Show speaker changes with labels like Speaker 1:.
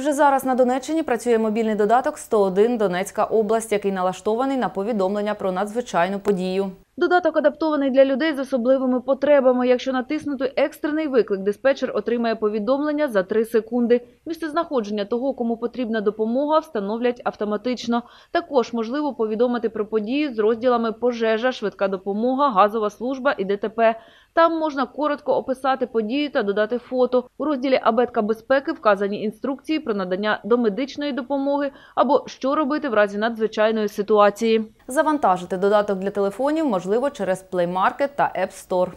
Speaker 1: Вже зараз на Донеччині працює мобільний додаток 101 Донецька область, який налаштований на повідомлення про надзвичайну подію. Додаток адаптований для людей з особливими потребами. Якщо натиснути екстрений виклик, диспетчер отримає повідомлення за 3 секунди. Місце знаходження того, кому потрібна допомога, встановлять автоматично. Також можливо повідомити про події з розділами пожежа, швидка допомога, газова служба і ДТП. Там можна коротко описати подію та додати фото. У розділі Абетка безпеки вказані інструкції про надання домедичної допомоги або що робити в разі надзвичайної ситуації. Завантажити додаток для телефонів можливо через Play Market та App Store.